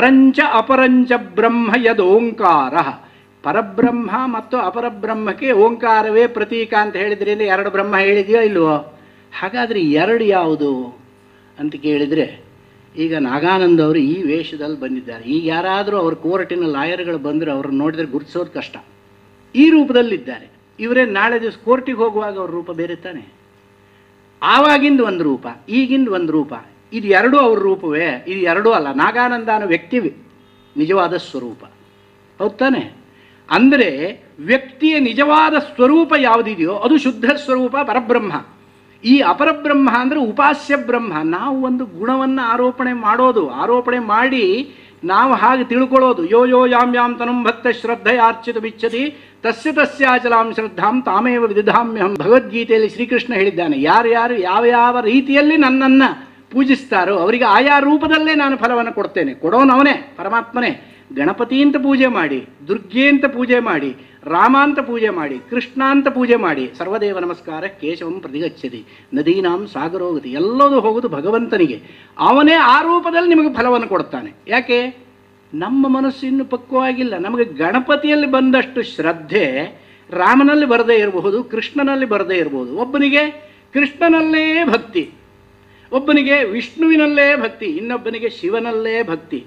ಪರಂಚ ಅಪರಂಚ ಬ್ರಹ್ಮ ಯದೋಂಕಾರ. ಪರಬ್ರಹ್ಮ ಮತ್ತು ಅಪರಬ್ರಹ್ಮಕ್ಕೆ ಓಂಕಾರವೇ ಪ್ರತೀಕ ಅಂತ ಹೇಳಿದ್ರಿಂದ ಎರಡು ಬ್ರಹ್ಮ ಹೇಳಿದೆಯೋ ಇಲ್ವೋ? ಹಾಗಾದರೆ ಎರಡು ಯಾವುದು ಅಂತ ಕೇಳಿದರೆ ಈಗ ನಾಗಾನಂದ ಅವರು ಈ ವೇಷದಲ್ಲಿ ಬಂದಿದ್ದಾರೆ. ಈಗ ಯಾರಾದರೂ ಅವ್ರ ಕೋರ್ಟಿನ ಲಾಯರ್ಗಳು ಬಂದರೆ ಅವ್ರನ್ನ ನೋಡಿದರೆ ಗುರುತಿಸೋದು ಕಷ್ಟ. ಈ ರೂಪದಲ್ಲಿದ್ದಾರೆ. ಇವರೇ ನಾಳೆ ದಿವಸ ಕೋರ್ಟಿಗೆ ಹೋಗುವಾಗ ಅವ್ರ ರೂಪ ಬೇರೆ ತಾನೆ? ಆವಾಗಿಂದ ಒಂದು ರೂಪ, ಈಗಿಂದ ಒಂದು ರೂಪ ಇದು ಎರಡೂ ಅವ್ರ ರೂಪವೇ, ಇದು ಎರಡೂ ಅಲ್ಲ. ನಾಗಾನಂದ ಅನ್ನೋ ವ್ಯಕ್ತಿ ನಿಜವಾದ ಸ್ವರೂಪ. ಹೌದ್ ತಾನೆ? ಅಂದರೆ ವ್ಯಕ್ತಿಯ ನಿಜವಾದ ಸ್ವರೂಪ ಯಾವುದಿದೆಯೋ, ಅದು ಶುದ್ಧ ಸ್ವರೂಪ ಪರಬ್ರಹ್ಮ. ಈ ಅಪರಬ್ರಹ್ಮ ಅಂದರೆ ಉಪಾಸ್ಯ ಬ್ರಹ್ಮ. ನಾವು ಒಂದು ಗುಣವನ್ನು ಆರೋಪಣೆ ಮಾಡೋದು, ಆರೋಪಣೆ ಮಾಡಿ ನಾವು ಹಾಗೆ ತಿಳ್ಕೊಳ್ಳೋದು. ಯೋ ಯೋ, ಯಾಂ ಯಾಂ, ತನುಂ ಭಕ್ತ ಶ್ರದ್ಧೆಯಾರ್ಚಿತ ಬಿಚ್ಚತಿ ತಸ್ಯ ತಸ್ಯಾಚಲಾಂ ಶ್ರದ್ಧಾಂ, ತಾಮೇವ ವಿಧಾಮ್ಯಹಂ ಭಗವದ್ಗೀತೆಯಲ್ಲಿ ಶ್ರೀಕೃಷ್ಣ ಹೇಳಿದ್ದಾನೆ ಯಾರು ಯಾರು ಯಾವ ಯಾವ ರೀತಿಯಲ್ಲಿ ನನ್ನನ್ನು ಪೂಜಿಸ್ತಾರೋ ಅವರಿಗೆ ಆಯಾ ರೂಪದಲ್ಲೇ ನಾನು ಫಲವನ್ನು ಕೊಡ್ತೇನೆ. ಕೊಡೋನವನೇ ಪರಮಾತ್ಮನೇ. ಗಣಪತಿ ಅಂತ ಪೂಜೆ ಮಾಡಿ, ದುರ್ಗೆ ಅಂತ ಪೂಜೆ ಮಾಡಿ, ರಾಮ ಅಂತ ಪೂಜೆ ಮಾಡಿ, ಕೃಷ್ಣ ಅಂತ ಪೂಜೆ ಮಾಡಿ, ಸರ್ವದೇವ ನಮಸ್ಕಾರ, ಕೇಶವಂ ಪ್ರತಿಗಚ್ಚತಿ ನದೀನಾಂ ಸಾಗರೋಗತಿ, ಎಲ್ಲದೂ ಹೋಗೋದು ಭಗವಂತನಿಗೆ. ಅವನೇ ಆ ರೂಪದಲ್ಲಿ ನಿಮಗೆ ಫಲವನ್ನು ಕೊಡ್ತಾನೆ. ಯಾಕೆ? ನಮ್ಮ ಮನಸ್ಸು ಇನ್ನೂ ಪಕ್ವವಾಗಿಲ್ಲ. ನಮಗೆ ಗಣಪತಿಯಲ್ಲಿ ಬಂದಷ್ಟು ಶ್ರದ್ಧೆ ರಾಮನಲ್ಲಿ ಬರದೇ ಇರಬಹುದು, ಕೃಷ್ಣನಲ್ಲಿ ಬರದೇ ಇರಬಹುದು. ಒಬ್ಬನಿಗೆ ಕೃಷ್ಣನಲ್ಲೇ ಭಕ್ತಿ. ಒಬ್ಬನಿಗೆ ವಿಷ್ಣುವಿನಲ್ಲೇ ಭಕ್ತಿ, ಇನ್ನೊಬ್ಬನಿಗೆ ಶಿವನಲ್ಲೇ ಭಕ್ತಿ.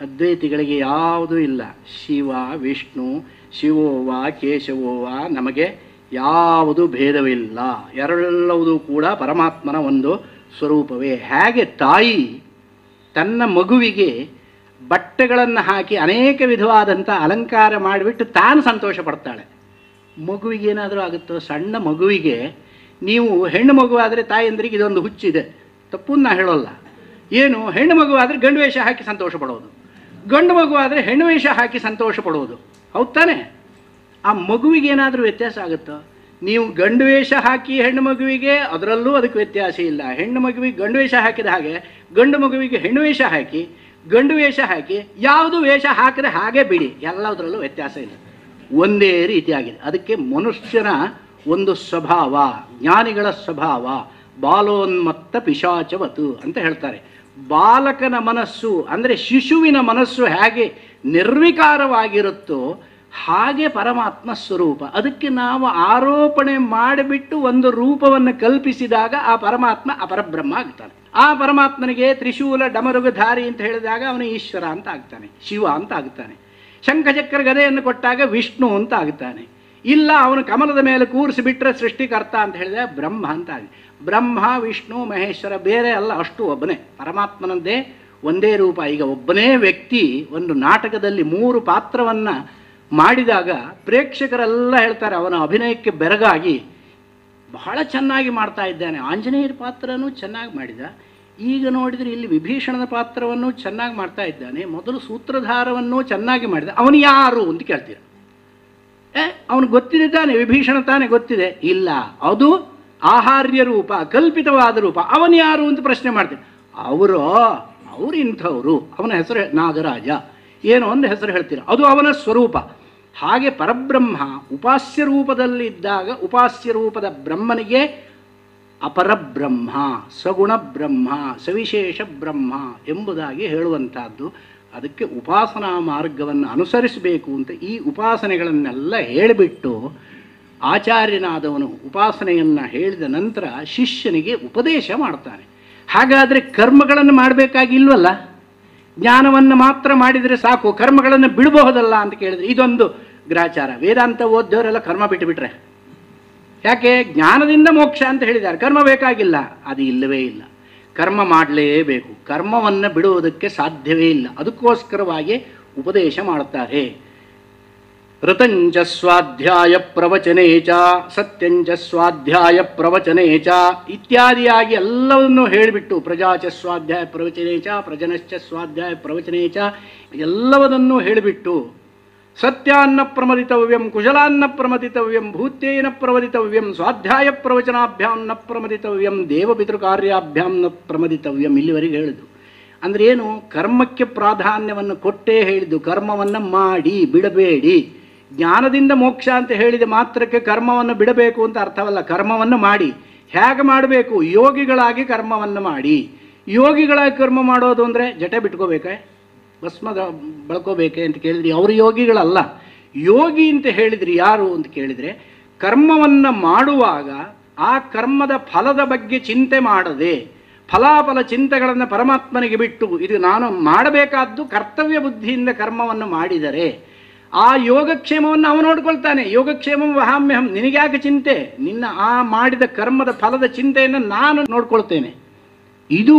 ಅದ್ವೈತಿಗಳಿಗೆ ಯಾವುದೂ ಇಲ್ಲ. ಶಿವ, ವಿಷ್ಣು, ಶಿವೋವ, ಕೇಶವೋವ, ನಮಗೆ ಯಾವುದು ಭೇದವಿಲ್ಲ ಎರಡೆಲ್ಲವುದೂ ಕೂಡ ಪರಮಾತ್ಮನ ಒಂದು ಸ್ವರೂಪವೇ. ಹೇಗೆ ತಾಯಿ ತನ್ನ ಮಗುವಿಗೆ ಬಟ್ಟೆಗಳನ್ನು ಹಾಕಿ ಅನೇಕ ವಿಧವಾದಂಥ ಅಲಂಕಾರ ಮಾಡಿಬಿಟ್ಟು ತಾನು ಸಂತೋಷ ಪಡ್ತಾಳೆ ಮಗುವಿಗೆ ಏನಾದರೂ ಆಗುತ್ತೋ? ಸಣ್ಣ ಮಗುವಿಗೆ ನೀವು ಹೆಣ್ಣು ಮಗುವಾದರೆ ತಾಯಿಯಂದ್ರಿಗೆ ಇದೊಂದು ಹುಚ್ಚಿದೆ. ತಪ್ಪು ನಾ ಹೇಳೋಲ್ಲ. ಏನು, ಹೆಣ್ಣು ಮಗುವಾದರೆ ಗಂಡು ವೇಷ ಹಾಕಿ ಸಂತೋಷ ಪಡೋದು. ಗಂಡು ಮಗುವಾದರೆ ಹೆಣ್ಣು ವೇಷ ಹಾಕಿ ಸಂತೋಷ ಪಡೋದು. ಹೌದ್ ತಾನೆ ಆ ಮಗುವಿಗೆ ಏನಾದರೂ ವ್ಯತ್ಯಾಸ ಆಗುತ್ತೋ? ನೀವು ಗಂಡು ವೇಷ ಹಾಕಿ ಹೆಣ್ಣು ಮಗುವಿಗೆ, ಅದರಲ್ಲೂ ಅದಕ್ಕೆ ವ್ಯತ್ಯಾಸ ಇಲ್ಲ. ಹೆಣ್ಣು ಮಗುವಿಗೆ ಗಂಡು ವೇಷ ಹಾಕಿದ ಹಾಗೆ, ಗಂಡು ಮಗುವಿಗೆ ಹೆಣ್ಣು ವೇಷ ಹಾಕಿ, ಗಂಡು ವೇಷ ಹಾಕಿ, ಯಾವುದು ವೇಷ ಹಾಕಿದ್ರೆ ಹಾಗೆ ಬಿಡಿ. ಎಲ್ಲದರಲ್ಲೂ ವ್ಯತ್ಯಾಸ ಇಲ್ಲ. ಒಂದೇ ರೀತಿಯಾಗಿದೆ. ಅದಕ್ಕೆ ಮನುಷ್ಯನ ಒಂದು ಸ್ವಭಾವ, ಜ್ಞಾನಿಗಳ ಸ್ವಭಾವ, ಬಾಲೋನ್ಮತ್ತ ಪಿಶಾಚವತು ಅಂತ ಹೇಳ್ತಾರೆ. ಬಾಲಕನ ಮನಸ್ಸು ಅಂದರೆ ಶಿಶುವಿನ ಮನಸ್ಸು ಹೇಗೆ ನಿರ್ವಿಕಾರವಾಗಿರುತ್ತೋ ಹಾಗೆ ಪರಮಾತ್ಮ ಸ್ವರೂಪ. ಅದಕ್ಕೆ ನಾವು ಆರೋಪಣೆ ಮಾಡಿಬಿಟ್ಟು ಒಂದು ರೂಪವನ್ನು ಕಲ್ಪಿಸಿದಾಗ ಆ ಪರಮಾತ್ಮ ಅಪರಬ್ರಹ್ಮ ಆಗ್ತಾನೆ. ಆ ಪರಮಾತ್ಮನಿಗೆ ತ್ರಿಶೂಲ ಡಮರುಗಧಾರಿ ಅಂತ ಹೇಳಿದಾಗ ಅವನು ಈಶ್ವರ ಅಂತ ಆಗ್ತಾನೆ, ಶಿವ ಅಂತ ಆಗ್ತಾನೆ. ಶಂಖಚಕ್ರ ಗದೆಯನ್ನು ಕೊಟ್ಟಾಗ ವಿಷ್ಣು ಅಂತ ಆಗ್ತಾನೆ. ಇಲ್ಲ, ಅವನು ಕಮಲದ ಮೇಲೆ ಕೂರಿಸಿಬಿಟ್ರೆ ಸೃಷ್ಟಿಕರ್ತ ಅಂತ ಹೇಳಿದ್ರೆ ಬ್ರಹ್ಮ ಅಂತ ಬ್ರಹ್ಮ, ವಿಷ್ಣು, ಮಹೇಶ್ವರ ಬೇರೆ ಅಲ್ಲ, ಅಷ್ಟು ಒಬ್ಬನೇ. ಪರಮಾತ್ಮನದ್ದೇ ಒಂದೇ ರೂಪ. ಈಗ ಒಬ್ಬನೇ ವ್ಯಕ್ತಿ ಒಂದು ನಾಟಕದಲ್ಲಿ ಮೂರು ಪಾತ್ರವನ್ನು ಮಾಡಿದಾಗ ಪ್ರೇಕ್ಷಕರೆಲ್ಲ ಹೇಳ್ತಾರೆ, ಅವನ ಅಭಿನಯಕ್ಕೆ ಬೆರಗಾಗಿ ಬಹಳ ಚೆನ್ನಾಗಿ ಮಾಡ್ತಾ ಇದ್ದಾನೆ. ಆಂಜನೇಯರ ಪಾತ್ರನೂ ಚೆನ್ನಾಗಿ ಮಾಡಿದ. ಈಗ ನೋಡಿದರೆ ಇಲ್ಲಿ ವಿಭೀಷಣನ ಪಾತ್ರವನ್ನು ಚೆನ್ನಾಗಿ ಮಾಡ್ತಾ ಇದ್ದಾನೆ. ಮೊದಲು ಸೂತ್ರಧಾರವನ್ನು ಚೆನ್ನಾಗಿ ಮಾಡಿದ. ಅವನು ಯಾರು ಅಂತ ಕೇಳ್ತೀರ? ಅವನು ಗೊತ್ತಿದೆ ತಾನೆ, ವಿಭೀಷಣ ತಾನೆ ಗೊತ್ತಿದೆ. ಇಲ್ಲ, ಅದು ಆಹಾರ್ಯ ರೂಪ, ಕಲ್ಪಿತವಾದ ರೂಪ. ಅವನು ಯಾರು ಅಂತ ಪ್ರಶ್ನೆ ಮಾಡ್ತೀನಿ. ಅವರು ಅವರು ಇಂಥವರು. ಅವನ ಹೆಸರು ನಾಗರಾಜ. ಏನು ಒಂದು ಹೆಸರು ಹೇಳ್ತೀರ. ಅದು ಅವನ ಸ್ವರೂಪ. ಹಾಗೆ ಪರಬ್ರಹ್ಮ ಉಪಾಸ್ಯ ರೂಪದಲ್ಲಿ ಇದ್ದಾಗ ಉಪಾಸ್ಯ ರೂಪದ ಬ್ರಹ್ಮನಿಗೆ ಅಪರಬ್ರಹ್ಮ, ಸಗುಣ ಬ್ರಹ್ಮ, ಸವಿಶೇಷ ಬ್ರಹ್ಮ ಎಂಬುದಾಗಿ ಹೇಳುವಂತಹದ್ದು ಅದಕ್ಕೆ ಉಪಾಸನಾ ಮಾರ್ಗವನ್ನು ಅನುಸರಿಸಬೇಕು ಅಂತ ಈ ಉಪಾಸನೆಗಳನ್ನೆಲ್ಲ ಹೇಳಿಬಿಟ್ಟು ಆಚಾರ್ಯನಾದವನು ಉಪಾಸನೆಯನ್ನು ಹೇಳಿದ ನಂತರ ಶಿಷ್ಯನಿಗೆ ಉಪದೇಶ ಮಾಡ್ತಾನೆ. ಹಾಗಾದರೆ ಕರ್ಮಗಳನ್ನು ಮಾಡಬೇಕಾಗಿಲ್ವಲ್ಲ? ಜ್ಞಾನವನ್ನು ಮಾತ್ರ ಮಾಡಿದರೆ ಸಾಕು, ಕರ್ಮಗಳನ್ನು ಬಿಡಬಹುದಲ್ಲ ಅಂತ ಕೇಳಿದ್ರೆ ಇದೊಂದು ಗ್ರಾಚಾರ. ವೇದಾಂತ ಓದ್ದವರೆಲ್ಲ ಕರ್ಮ ಬಿಟ್ಟುಬಿಟ್ರೆ. ಯಾಕೆ? ಜ್ಞಾನದಿಂದ ಮೋಕ್ಷ ಅಂತ ಹೇಳಿದ್ದಾರೆ. ಕರ್ಮ ಬೇಕಾಗಿಲ್ಲ. ಅದು ಇಲ್ಲವೇ ಇಲ್ಲ. ಕರ್ಮ ಮಾಡಲೇಬೇಕು. ಕರ್ಮವನ್ನು ಬಿಡುವುದಕ್ಕೆ ಸಾಧ್ಯವೇ ಇಲ್ಲ. ಅದಕ್ಕೋಸ್ಕರವಾಗಿ ಉಪದೇಶ ಮಾಡುತ್ತಾರೆ ಋತಂಚ ಸ್ವಾಧ್ಯಾಯ ಪ್ರವಚನೇ ಚ ಸತ್ಯಂಚ ಸ್ವಾಧ್ಯಾಯ ಪ್ರವಚನೇ ಚ ಇತ್ಯಾದಿಯಾಗಿ ಎಲ್ಲವನ್ನೂ ಹೇಳಿಬಿಟ್ಟು ಪ್ರಜಾಚ ಸ್ವಾಧ್ಯಾಯ ಪ್ರವಚನೇ ಚ ಪ್ರಜನಶ್ಚ ಸ್ವಾಧ್ಯಾಯ ಪ್ರವಚನೇ ಚ ಎಲ್ಲವನ್ನೂ ಹೇಳಿಬಿಟ್ಟು ಸತ್ಯಾನ್ನ ಪ್ರಮದಿತವ್ಯಂ, ಕುಶಲಾನ್ನ ಪ್ರಮದಿತವ್ಯಂ, ಭೂತ್ಯೇನ ಪ್ರಮದಿತವ್ಯಂ, ಸ್ವಾಧ್ಯಾಯ ಪ್ರವಚನಾಭ್ಯಾಂ ನ ಪ್ರಮದಿತವ್ಯಂ ದೇವಪಿತೃಕಾರ್ಯಾಭ್ಯಾಂ ನ ಪ್ರಮದಿತವ್ಯಂ ಇಲ್ಲಿವರೆಗೆ ಹೇಳಿದ್ದು. ಅಂದ್ರೆ ಏನು? ಕರ್ಮಕ್ಕೆ ಪ್ರಾಧಾನ್ಯವನ್ನು ಕೊಟ್ಟೇ ಹೇಳಿದ್ದು, ಕರ್ಮವನ್ನು ಮಾಡಿ, ಬಿಡಬೇಡಿ. ಜ್ಞಾನದಿಂದ ಮೋಕ್ಷ ಅಂತ ಹೇಳಿದ ಮಾತ್ರಕ್ಕೆ ಕರ್ಮವನ್ನು ಬಿಡಬೇಕು ಅಂತ ಅರ್ಥವಲ್ಲ. ಕರ್ಮವನ್ನು ಮಾಡಿ. ಹೇಗೆ ಮಾಡಬೇಕು? ಯೋಗಿಗಳಾಗಿ ಕರ್ಮವನ್ನು ಮಾಡಿ. ಯೋಗಿಗಳಾಗಿ ಕರ್ಮ ಮಾಡೋದು ಅಂದರೆ ಜಟೆ ಬಿಟ್ಕೋಬೇಕೆ? ಭಸ್ಮದ ಬಳ್ಕೋಬೇಕೆ ಅಂತ ಕೇಳಿದ್ರಿ. ಅವರು ಯೋಗಿಗಳಲ್ಲ. ಯೋಗಿ ಅಂತ ಹೇಳಿದ್ರಿ ಯಾರು ಅಂತ ಕೇಳಿದರೆ, ಕರ್ಮವನ್ನು ಮಾಡುವಾಗ ಆ ಕರ್ಮದ ಫಲದ ಬಗ್ಗೆ ಚಿಂತೆ ಮಾಡದೆ, ಫಲಾಫಲ ಚಿಂತೆಗಳನ್ನು ಪರಮಾತ್ಮನಿಗೆ ಬಿಟ್ಟು, ಇದು ನಾನು ಮಾಡಬೇಕಾದ್ದು ಕರ್ತವ್ಯ ಬುದ್ಧಿಯಿಂದ ಕರ್ಮವನ್ನು ಮಾಡಿದರೆ, ಆ ಯೋಗಕ್ಷೇಮವನ್ನು ಅವನು ನೋಡ್ಕೊಳ್ತಾನೆ. ಯೋಗಕ್ಷೇಮಂ ವಹಾಮ್ಯಹಂ. ನಿನಗ್ಯಾಕೆ ಚಿಂತೆ? ನಿನ್ನ ಆ ಮಾಡಿದ ಕರ್ಮದ ಫಲದ ಚಿಂತೆಯನ್ನು ನಾನು ನೋಡ್ಕೊಳ್ತೇನೆ. ಇದು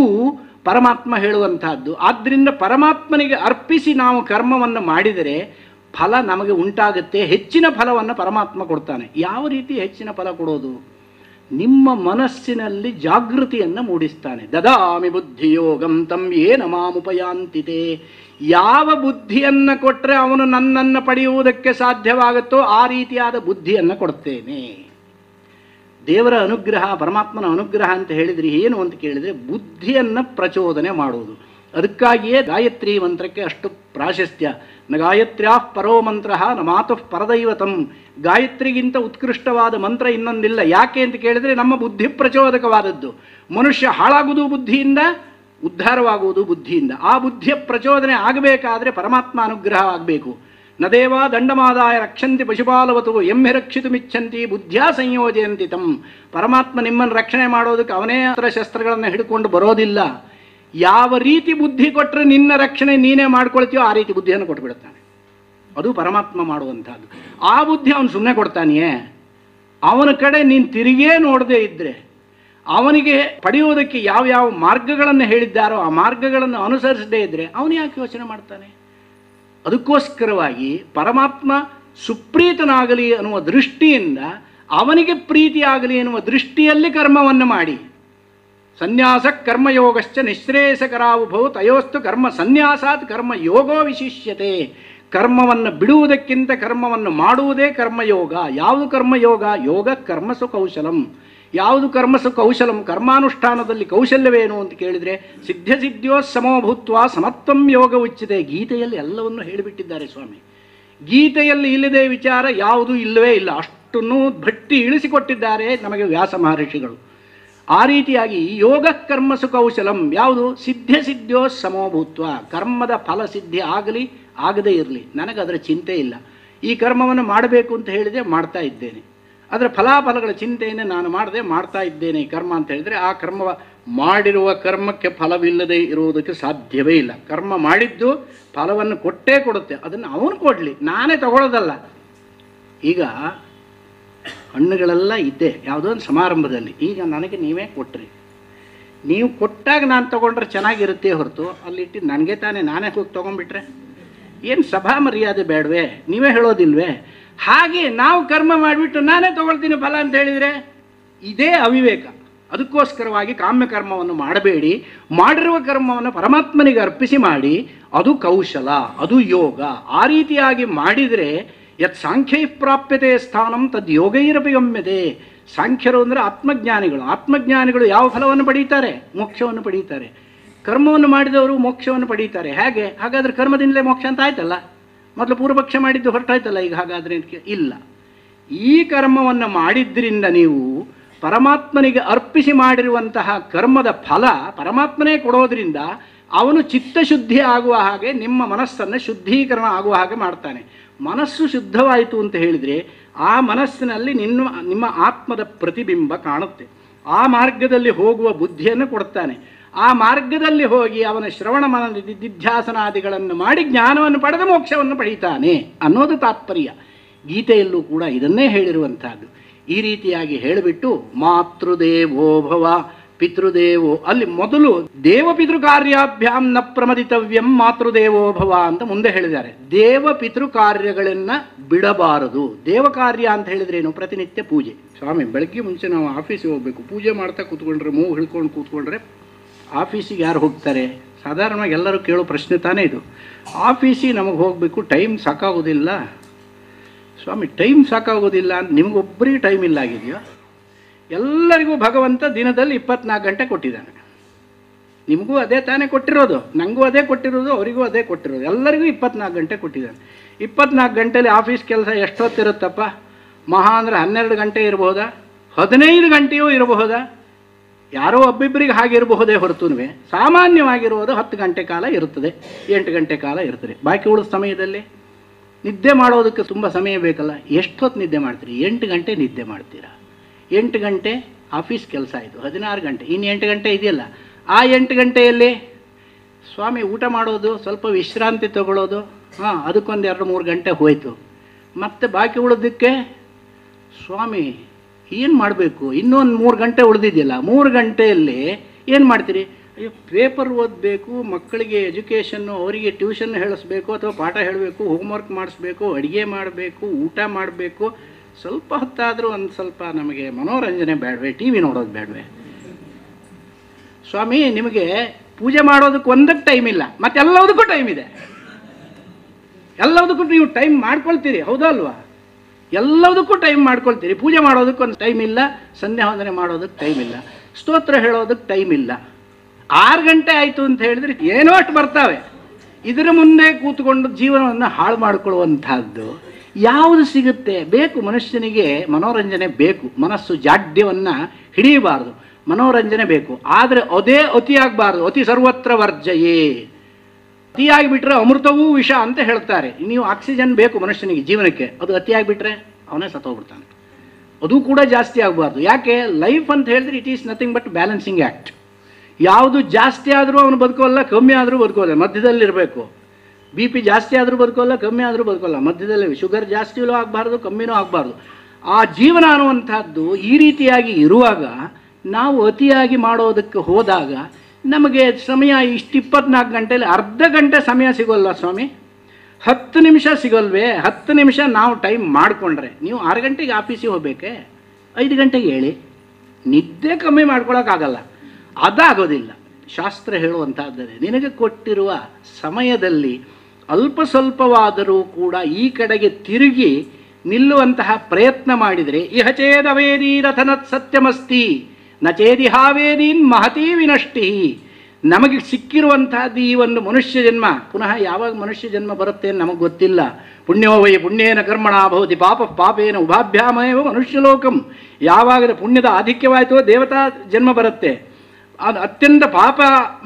ಪರಮಾತ್ಮ ಹೇಳುವಂತಹದ್ದು. ಆದ್ದರಿಂದ ಪರಮಾತ್ಮನಿಗೆ ಅರ್ಪಿಸಿ ನಾವು ಕರ್ಮವನ್ನು ಮಾಡಿದರೆ ಫಲ ನಮಗೆ ಉಂಟಾಗುತ್ತೆ, ಹೆಚ್ಚಿನ ಫಲವನ್ನು ಪರಮಾತ್ಮ ಕೊಡ್ತಾನೆ. ಯಾವ ರೀತಿ ಹೆಚ್ಚಿನ ಫಲ ಕೊಡೋದು? ನಿಮ್ಮ ಮನಸ್ಸಿನಲ್ಲಿ ಜಾಗೃತಿಯನ್ನು ಮೂಡಿಸ್ತಾನೆ. ದದಾಮಿ ಬುದ್ಧಿಯೋಗಂ ತಂ ಏನ ಮಾಮುಪಯಾಂತಿತೆ. ಯಾವ ಬುದ್ಧಿಯನ್ನು ಕೊಟ್ಟರೆ ಅವನು ನನ್ನನ್ನು ಪಡೆಯುವುದಕ್ಕೆ ಸಾಧ್ಯವಾಗುತ್ತೋ ಆ ರೀತಿಯಾದ ಬುದ್ಧಿಯನ್ನು ಕೊಡ್ತೇನೆ. ದೇವರ ಅನುಗ್ರಹ, ಪರಮಾತ್ಮನ ಅನುಗ್ರಹ ಅಂತ ಹೇಳಿದರೆ ಏನು ಅಂತ ಕೇಳಿದರೆ ಬುದ್ಧಿಯನ್ನು ಪ್ರಚೋದನೆ ಮಾಡುವುದು. ಅದಕ್ಕಾಗಿಯೇ ಗಾಯತ್ರಿ ಮಂತ್ರಕ್ಕೆ ಅಷ್ಟು ಪ್ರಾಶಸ್ತ್ಯ. ನ ಗಾಯತ್ರ್ಯಾ ಪರೋ ಮಂತ್ರ ನ ಮಾತುಃ ಪರದೈವತಂ. ಗಾಯತ್ರಿಗಿಂತ ಉತ್ಕೃಷ್ಟವಾದ ಮಂತ್ರ ಇನ್ನೊಂದಿಲ್ಲ. ಯಾಕೆ ಅಂತ ಕೇಳಿದರೆ ನಮ್ಮ ಬುದ್ಧಿ ಪ್ರಚೋದಕವಾದದ್ದು. ಮನುಷ್ಯ ಹಾಳಾಗುವುದು ಬುದ್ಧಿಯಿಂದ, ಉದ್ಧಾರವಾಗುವುದು ಬುದ್ಧಿಯಿಂದ. ಆ ಬುದ್ಧಿಯ ಪ್ರಚೋದನೆ ಆಗಬೇಕಾದರೆ ಪರಮಾತ್ಮ ಅನುಗ್ರಹ ಆಗಬೇಕು. ನ ದೇವ ದಂಡಮಾದಾಯ ರಕ್ಷಂತಿ ಪಶುಪಾಲವತು ಎಮ್ಮೆ ರಕ್ಷಿತುಮಿಚ್ಛಂತಿ ಬುದ್ಧ್ಯಾ ಸಂಯೋಜಯಂತಿ ತಮ್ಮ ಪರಮಾತ್ಮ ನಿಮ್ಮನ್ನು ರಕ್ಷಣೆ ಮಾಡೋದಕ್ಕೆ ಅವನೇ ಅಸ್ತ್ರ ಶಸ್ತ್ರಗಳನ್ನು ಹಿಡ್ಕೊಂಡು ಬರೋದಿಲ್ಲ. ಯಾವ ರೀತಿ ಬುದ್ಧಿ ಕೊಟ್ಟರೆ ನಿನ್ನ ರಕ್ಷಣೆ ನೀನೇ ಮಾಡ್ಕೊಳ್ತೀಯೋ ಆ ರೀತಿ ಬುದ್ಧಿಯನ್ನು ಕೊಟ್ಬಿಡುತ್ತಾನೆ. ಅದು ಪರಮಾತ್ಮ ಮಾಡುವಂಥದ್ದು. ಆ ಬುದ್ಧಿ ಅವನು ಸುಮ್ಮನೆ ಕೊಡ್ತಾನೆಯೇ? ಅವನ ಕಡೆ ನೀನು ತಿರುಗೇ ನೋಡದೇ ಇದ್ದರೆ ಅವನಿಗೆ ಪಡೆಯುವುದಕ್ಕೆ ಯಾವ ಮಾರ್ಗಗಳನ್ನು ಹೇಳಿದ್ದಾರೋ ಆ ಮಾರ್ಗಗಳನ್ನು ಅನುಸರಿಸದೇ ಇದ್ದರೆ ಅವನು ಯಾಕೆ ಯೋಚನೆ ಮಾಡ್ತಾನೆ? ಅದಕ್ಕೋಸ್ಕರವಾಗಿ ಪರಮಾತ್ಮ ಸುಪ್ರೀತನಾಗಲಿ ಅನ್ನುವ ದೃಷ್ಟಿಯಿಂದ ಅವನಿಗೆ ಪ್ರೀತಿಯಾಗಲಿ ಎನ್ನುವ ದೃಷ್ಟಿಯಲ್ಲಿ ಕರ್ಮವನ್ನು ಮಾಡಿ. ಸನ್ಯಾಸ ಕರ್ಮಯೋಗಶ್ಚ ನಿಶ್ರೇಯಸಕರಾವುಭವ ತಯೋಸ್ತು ಕರ್ಮ ಸನ್ಯಾಸಾತ್ ಕರ್ಮ ಯೋಗೋ ವಿಶಿಷ್ಯತೆ. ಕರ್ಮವನ್ನು ಬಿಡುವುದಕ್ಕಿಂತ ಕರ್ಮವನ್ನು ಮಾಡುವುದೇ ಕರ್ಮಯೋಗ. ಯಾವುದು ಕರ್ಮಯೋಗ? ಯೋಗ ಕರ್ಮಸು ಕೌಶಲಂ ಯಾವುದು ಕರ್ಮಸು ಕೌಶಲಂ? ಕರ್ಮಾನುಷ್ಠಾನದಲ್ಲಿ ಕೌಶಲ್ಯವೇನು ಅಂತ ಕೇಳಿದರೆ ಸಿದ್ಧ ಸಿದ್ಧೋ ಸಮೋಭೂತ್ವ ಸಮತ್ವಂ ಯೋಗ ಉಚ್ಚಿದೆ ಗೀತೆಯಲ್ಲಿ ಎಲ್ಲವನ್ನು ಹೇಳಿಬಿಟ್ಟಿದ್ದಾರೆ ಸ್ವಾಮಿ. ಗೀತೆಯಲ್ಲಿ ಇಲ್ಲದೆ ವಿಚಾರ ಯಾವುದೂ ಇಲ್ಲವೇ ಇಲ್ಲ. ಅಷ್ಟನ್ನು ಭಟ್ಟಿ ಇಳಿಸಿಕೊಟ್ಟಿದ್ದಾರೆ ನಮಗೆ ವ್ಯಾಸ ಮಹರ್ಷಿಗಳು. ಆ ರೀತಿಯಾಗಿ ಯೋಗ ಕರ್ಮಸು ಕೌಶಲಂ ಯಾವುದು? ಸಿದ್ಧ ಸಿದ್ಧೋ ಸಮೋಭೂತ್ವ ಕರ್ಮದ ಫಲ ಸಿದ್ಧಿ ಆಗಲಿ, ಆಗದೇ ಇರಲಿ. ನನಗೆ ಅದರ ಚಿಂತೆ ಇಲ್ಲ. ಈ ಕರ್ಮವನ್ನು ಮಾಡಬೇಕು ಅಂತ ಹೇಳಿದೆ ಮಾಡ್ತಾ ಇದ್ದೇನೆ. ಅದರ ಫಲಾಫಲಗಳ ಚಿಂತೆಯನ್ನು ನಾನು ಮಾಡದೆ ಮಾಡ್ತಾ ಇದ್ದೇನೆ ಕರ್ಮ ಅಂತ ಹೇಳಿದರೆ ಆ ಕರ್ಮ ಮಾಡಿರುವ ಕರ್ಮಕ್ಕೆ ಫಲವಿಲ್ಲದೆ ಇರುವುದಕ್ಕೆ ಸಾಧ್ಯವೇ ಇಲ್ಲ. ಕರ್ಮ ಮಾಡಿದ್ದು ಫಲವನ್ನು ಕೊಟ್ಟೇ ಕೊಡುತ್ತೆ. ಅದನ್ನು ಅವನು ಕೊಡಲಿ. ನಾನೇ ತಗೊಳ್ಳೋದಲ್ಲ. ಈಗ ಹಣ್ಣುಗಳೆಲ್ಲ ಇದ್ದೆ ಯಾವುದೋ ಒಂದು ಸಮಾರಂಭದಲ್ಲಿ. ಈಗ ನನಗೆ ನೀವೇ ಕೊಟ್ಟ್ರಿ ನೀವು ಕೊಟ್ಟಾಗ ನಾನು ತೊಗೊಂಡ್ರೆ ಚೆನ್ನಾಗಿರುತ್ತೆ ಹೊರತು ಅಲ್ಲಿಟ್ಟು ನನಗೆ ತಾನೇ, ನಾನೇ ಹೋಗಿ ತೊಗೊಂಡ್ಬಿಟ್ರೆ? ಏನು ಸಭಾ ಮರ್ಯಾದೆ ಬೇಡವೇ? ನೀವೇ ಹೇಳೋದಿಲ್ವೇ? ಹಾಗೆ ನಾವು ಕರ್ಮ ಮಾಡಿಬಿಟ್ಟು ನಾನೇ ತಗೊಳ್ತೀನಿ ಫಲ ಅಂತ ಹೇಳಿದರೆ ಇದೇ ಅವಿವೇಕ. ಅದಕ್ಕೋಸ್ಕರವಾಗಿ ಕಾಮ್ಯ ಕರ್ಮವನ್ನು ಮಾಡಬೇಡಿ. ಮಾಡಿರುವ ಕರ್ಮವನ್ನು ಪರಮಾತ್ಮನಿಗೆ ಅರ್ಪಿಸಿ ಮಾಡಿ. ಅದು ಕೌಶಲ, ಅದು ಯೋಗ. ಆ ರೀತಿಯಾಗಿ ಮಾಡಿದರೆ ಯತ್ ಸಾಂಖ್ಯೈ ಪ್ರಾಪ್ಯತೆ ಸ್ಥಾನಂ ತದ್ ಯೋಗೈರಪಿ ಗಮ್ಯತೆ. ಸಾಂಖ್ಯರು ಅಂದರೆ ಆತ್ಮಜ್ಞಾನಿಗಳು. ಆತ್ಮಜ್ಞಾನಿಗಳು ಯಾವ ಫಲವನ್ನು ಪಡೀತಾರೆ? ಮೋಕ್ಷವನ್ನು ಪಡೀತಾರೆ. ಕರ್ಮವನ್ನು ಮಾಡಿದವರು ಮೋಕ್ಷವನ್ನು ಪಡೀತಾರೆ. ಹೇಗೆ? ಹಾಗಾದರೆ ಕರ್ಮದಿಂದಲೇ ಮೋಕ್ಷ ಅಂತ ಆಯ್ತಲ್ಲ? ಮೊದಲು ಪೂರ್ವಪಕ್ಷ ಮಾಡಿದ್ದು ಹೊರಟಾಯ್ತಲ್ಲ, ಈಗ ಹಾಗಾದರೆ ಇಲ್ಲ. ಈ ಕರ್ಮವನ್ನು ಮಾಡಿದ್ದರಿಂದ ನೀವು ಪರಮಾತ್ಮನಿಗೆ ಅರ್ಪಿಸಿ ಮಾಡಿರುವಂತಹ ಕರ್ಮದ ಫಲ ಪರಮಾತ್ಮನೇ ಕೊಡೋದ್ರಿಂದ ಅವನು ಚಿತ್ತಶುದ್ಧಿ ಆಗುವ ಹಾಗೆ ನಿಮ್ಮ ಮನಸ್ಸನ್ನು ಶುದ್ಧೀಕರಣ ಆಗುವ ಹಾಗೆ ಮಾಡ್ತಾನೆ. ಮನಸ್ಸು ಶುದ್ಧವಾಯಿತು ಅಂತ ಹೇಳಿದರೆ ಆ ಮನಸ್ಸಿನಲ್ಲಿ ನಿನ್ನ, ನಿಮ್ಮ ಆತ್ಮದ ಪ್ರತಿಬಿಂಬ ಕಾಣುತ್ತೆ. ಆ ಮಾರ್ಗದಲ್ಲಿ ಹೋಗುವ ಬುದ್ಧಿಯನ್ನು ಕೊಡ್ತಾನೆ. ಆ ಮಾರ್ಗದಲ್ಲಿ ಹೋಗಿ ಅವನ ಶ್ರವಣ ಮನ ದಿಧ್ಯಾಸನಾದಿಗಳನ್ನು ಮಾಡಿ ಜ್ಞಾನವನ್ನು ಪಡೆದ ಮೋಕ್ಷವನ್ನು ಪಡೀತಾನೆ ಅನ್ನೋದು ತಾತ್ಪರ್ಯ. ಗೀತೆಯಲ್ಲೂ ಕೂಡ ಇದನ್ನೇ ಹೇಳಿರುವಂತಹದ್ದು ಈ ರೀತಿಯಾಗಿ ಹೇಳಿಬಿಟ್ಟು ಮಾತೃದೇವೋ ಭವ, ಪಿತೃದೇವೋ, ಅಲ್ಲಿ ಮೊದಲು ದೇವ ಪಿತೃ ಕಾರ್ಯಾಭ್ಯಾಂ ನ ಪ್ರಮದಿತವ್ಯಂ ಮಾತೃದೇವೋ ಭವ ಅಂತ ಮುಂದೆ ಹೇಳಿದ್ದಾರೆ. ದೇವ ಪಿತೃ ಕಾರ್ಯಗಳನ್ನ ಬಿಡಬಾರದು. ದೇವ ಕಾರ್ಯ ಅಂತ ಹೇಳಿದ್ರೇನು? ಪ್ರತಿನಿತ್ಯ ಪೂಜೆ. ಸ್ವಾಮಿ, ಬೆಳಗ್ಗೆ ಮುಂಚೆ ನಾವು ಆಫೀಸಿಗೆ ಹೋಗಬೇಕು. ಪೂಜೆ ಮಾಡ್ತಾ ಕೂತ್ಕೊಂಡ್ರೆ ಮೂಗು ಹಿಡ್ಕೊಂಡು ಕೂತ್ಕೊಂಡ್ರೆ ಆಫೀಸಿಗೆ ಯಾರು ಹೋಗ್ತಾರೆ? ಸಾಧಾರಣವಾಗಿ ಎಲ್ಲರೂ ಕೇಳೋ ಪ್ರಶ್ನೆ ತಾನೇ ಇದು. ಆಫೀಸಿಗೆ ನಮಗೆ ಹೋಗಬೇಕು, ಟೈಮ್ ಸಾಕಾಗೋದಿಲ್ಲ. ಸ್ವಾಮಿ, ಟೈಮ್ ಸಾಕಾಗೋದಿಲ್ಲ ಅಂತ ನಿಮಗೊಬ್ಬರಿಗೆ ಟೈಮ್ ಇಲ್ಲ ಆಗಿದೆಯೋ? ಎಲ್ಲರಿಗೂ ಭಗವಂತ ದಿನದಲ್ಲಿ ಇಪ್ಪತ್ನಾಲ್ಕು ಗಂಟೆ ಕೊಟ್ಟಿದ್ದಾನೆ. ನಿಮಗೂ ಅದೇ ತಾನೇ ಕೊಟ್ಟಿರೋದು ನನಗೂ ಅದೇ ಕೊಟ್ಟಿರೋದು, ಅವರಿಗೂ ಅದೇ ಕೊಟ್ಟಿರೋದು. ಎಲ್ಲರಿಗೂ ಇಪ್ಪತ್ನಾಲ್ಕು ಗಂಟೆ ಕೊಟ್ಟಿದ್ದಾನೆ. ಇಪ್ಪತ್ನಾಲ್ಕು ಗಂಟೆಲಿ ಆಫೀಸ್ ಕೆಲಸ ಎಷ್ಟೊತ್ತಿರುತ್ತಪ್ಪ? ಮಹಾ ಅಂದರೆ ಹನ್ನೆರಡು ಗಂಟೆ ಇರಬಹುದಾ? ಹದಿನೈದು ಗಂಟೆಯೂ ಇರಬಹುದಾ? ಯಾರೋ ಒಬ್ಬಿಬ್ಬರಿಗೆ ಹಾಗಿರಬಹುದೇ ಹೊರತುನುವೆ. ಸಾಮಾನ್ಯವಾಗಿರುವುದು ಹತ್ತು ಗಂಟೆ ಕಾಲ ಇರುತ್ತದೆ, ಎಂಟು ಗಂಟೆ ಕಾಲ ಇರ್ತದೆ ಬಾಕಿ ಉಳಿದ ಸಮಯದಲ್ಲಿ ನಿದ್ದೆ ಮಾಡೋದಕ್ಕೆ ತುಂಬ ಸಮಯ ಬೇಕಲ್ಲ. ಎಷ್ಟೊತ್ತು ನಿದ್ದೆ ಮಾಡ್ತೀರಿ? ಎಂಟು ಗಂಟೆ ನಿದ್ದೆ ಮಾಡ್ತೀರಾ? ಎಂಟು ಗಂಟೆ ಆಫೀಸ್ ಕೆಲಸ ಆಯಿತು ಹದಿನಾರು ಗಂಟೆ. ಇನ್ನು ಎಂಟು ಗಂಟೆ ಇದೆಯಲ್ಲ. ಆ ಎಂಟು ಗಂಟೆಯಲ್ಲಿ ಸ್ವಾಮಿ ಊಟ ಮಾಡೋದು, ಸ್ವಲ್ಪ ವಿಶ್ರಾಂತಿ ತಗೊಳ್ಳೋದು, ಹಾಂ, ಅದಕ್ಕೊಂದು ಎರಡು ಮೂರು ಗಂಟೆ ಹೋಯಿತು. ಮತ್ತೆ ಬಾಕಿ ಉಳಿದಕ್ಕೆ ಸ್ವಾಮಿ ಏನು ಮಾಡಬೇಕು? ಇನ್ನೊಂದು ಮೂರು ಗಂಟೆ ಉಳಿದಿದೆಯಲ್ಲ, ಮೂರು ಗಂಟೆಯಲ್ಲಿ ಏನು ಮಾಡ್ತೀರಿ? ಅಯ್ಯೋ ಪೇಪರ್ ಓದಬೇಕು, ಮಕ್ಕಳಿಗೆ ಎಜುಕೇಷನ್ನು ಅವರಿಗೆ ಟ್ಯೂಷನ್ ಹೇಳಿಸ್ಬೇಕು, ಅಥವಾ ಪಾಠ ಹೇಳಬೇಕು ಹೋಮ್ವರ್ಕ್ ಮಾಡಿಸ್ಬೇಕು, ಅಡುಗೆ ಮಾಡಬೇಕು, ಊಟ ಮಾಡಬೇಕು, ಸ್ವಲ್ಪ ಹೊತ್ತಾದರೂ ಒಂದು ಸ್ವಲ್ಪ ನಮಗೆ ಮನೋರಂಜನೆ ಬೇಡವೆ ಟಿ ವಿ ನೋಡೋದು ಬೇಡವೆ. ಸ್ವಾಮಿ, ನಿಮಗೆ ಪೂಜೆ ಮಾಡೋದಕ್ಕೆ ಒಂದಕ್ಕೆ ಟೈಮ್ ಇಲ್ಲ, ಮತ್ತೆಲ್ಲದಕ್ಕೂ ಟೈಮ್ ಇದೆ. ಎಲ್ಲದಕ್ಕೂ ನೀವು ಟೈಮ್ ಮಾಡ್ಕೊಳ್ತೀರಿ ಹೌದಲ್ವಾ ಎಲ್ಲದಕ್ಕೂ ಟೈಮ್ ಮಾಡ್ಕೊಳ್ತೀರಿ ಪೂಜೆ ಮಾಡೋದಕ್ಕೊಂದು ಟೈಮ್ ಇಲ್ಲ ಸಂಧ್ಯಾ ವಂದನೆ ಮಾಡೋದಕ್ಕೆ ಟೈಮ್ ಇಲ್ಲ, ಸ್ತೋತ್ರ ಹೇಳೋದಕ್ಕೆ ಟೈಮ್ ಇಲ್ಲ. ಆರು ಗಂಟೆ ಆಯಿತು ಅಂತ ಹೇಳಿದ್ರೆ ಏನೋ ಅಷ್ಟು ಬರ್ತಾವೆ. ಇದರ ಮುಂದೆ ಕೂತ್ಕೊಂಡು ಜೀವನವನ್ನು ಹಾಳು ಮಾಡಿಕೊಳ್ಳುವಂಥದ್ದು ಯಾವುದು ಸಿಗುತ್ತೆ? ಬೇಕು, ಮನುಷ್ಯನಿಗೆ ಮನೋರಂಜನೆ ಬೇಕು. ಮನಸ್ಸು ಜಾಡ್ಯವನ್ನು ಹಿಡಿಯಬಾರ್ದು. ಮನೋರಂಜನೆ ಬೇಕು. ಆದರೆ ಅದೇ ಅತಿಯಾಗಬಾರ್ದು. ಅತಿ ಸರ್ವತ್ರ ವರ್ಜಯೇ. ಅತಿಯಾಗಿ ಬಿಟ್ಟರೆ ಅಮೃತವೂ ವಿಷ ಅಂತ ಹೇಳ್ತಾರೆ. ನೀವು ಆಕ್ಸಿಜನ್ ಬೇಕು ಮನುಷ್ಯನಿಗೆ ಜೀವನಕ್ಕೆ, ಅದು ಅತಿಯಾಗಿ ಬಿಟ್ಟರೆ ಅವನೇ ಸತ್ತೋಗ್ಬಿಡ್ತಾನೆ. ಅದು ಕೂಡ ಜಾಸ್ತಿ ಆಗಬಾರ್ದು. ಯಾಕೆ? ಲೈಫ್ ಅಂತ ಹೇಳಿದ್ರೆ it is nothing but balancing act ಯಾವುದು ಜಾಸ್ತಿ ಆದರೂ ಅವನು ಬದುಕೋಲ್ಲ, ಕಮ್ಮಿ ಆದರೂ ಬದುಕೋಲ್ಲ. ಮಧ್ಯದಲ್ಲಿರಬೇಕು. ಬಿ ಪಿ ಜಾಸ್ತಿ ಆದರೂ ಬದುಕೋಲ್ಲ, ಕಮ್ಮಿ ಆದರೂ ಬದುಕೋಲ್ಲ. ಮಧ್ಯದಲ್ಲಿ ಶುಗರ್ ಜಾಸ್ತಿಯೂ ಆಗಬಾರ್ದು, ಕಮ್ಮಿನೂ ಆಗಬಾರ್ದು. ಆ ಜೀವನ ಅನ್ನುವಂಥದ್ದು ಈ ರೀತಿಯಾಗಿ ಇರುವಾಗ ನಾವು ಅತಿಯಾಗಿ ಮಾಡೋದಕ್ಕೆ ಹೋದಾಗ ನಮಗೆ ಸಮಯ ಇಷ್ಟು ಇಪ್ಪತ್ನಾಲ್ಕು ಗಂಟೆಯಲ್ಲಿ ಅರ್ಧ ಗಂಟೆ ಸಮಯ ಸಿಗೋಲ್ಲ ಸ್ವಾಮಿ. ಹತ್ತು ನಿಮಿಷ ಸಿಗೋಲ್ವೇ? ಹತ್ತು ನಿಮಿಷ ನಾವು ಟೈಮ್ ಮಾಡಿಕೊಂಡ್ರೆ. ನೀವು ಆರು ಗಂಟೆಗೆ ಆಫೀಸಿಗೆ ಹೋಗ್ಬೇಕೆ? ಐದು ಗಂಟೆಗೆ ಹೇಳಿ. ನಿದ್ದೆ ಕಮ್ಮಿ ಮಾಡ್ಕೊಳಕ್ಕಾಗಲ್ಲ. ಅದಾಗೋದಿಲ್ಲ. ಶಾಸ್ತ್ರ ಹೇಳುವಂಥದ್ದೇ ನಿನಗೆ ಕೊಟ್ಟಿರುವ ಸಮಯದಲ್ಲಿ ಅಲ್ಪ ಸ್ವಲ್ಪವಾದರೂ ಕೂಡ ಈ ಕಡೆಗೆ ತಿರುಗಿ ನಿಲ್ಲುವಂತಹ ಪ್ರಯತ್ನ ಮಾಡಿದರೆ ಇಹಚೇದ ಚೇದವೇದಿ ರಥನತ್ ಸತ್ಯಮಸ್ತಿ. ನ ಚೇದಿಹಾವೇದೀನ್ ಮಹತೀ ವಿನಷ್ಟಿ. ನಮಗೆ ಸಿಕ್ಕಿರುವಂತಹದ್ದು ಈ ಒಂದು ಮನುಷ್ಯ ಜನ್ಮ. ಪುನಃ ಯಾವಾಗ ಮನುಷ್ಯ ಜನ್ಮ ಬರುತ್ತೆ ನಮಗೆ ಗೊತ್ತಿಲ್ಲ. ಪುಣ್ಯೋ ವೈ ಪುಣ್ಯೇನ ಕರ್ಮಣ ಭವತಿ ಪಾಪ ಪಾಪೇನ ಉಭಾಭ್ಯಾಮಯವ ಮನುಷ್ಯಲೋಕಂ ಯಾವಾಗ ಪುಣ್ಯದ ಆಧಿಕ್ಯವಾಯಿತೋ ದೇವತಾ ಜನ್ಮ ಬರುತ್ತೆ. ಅದು ಅತ್ಯಂತ ಪಾಪ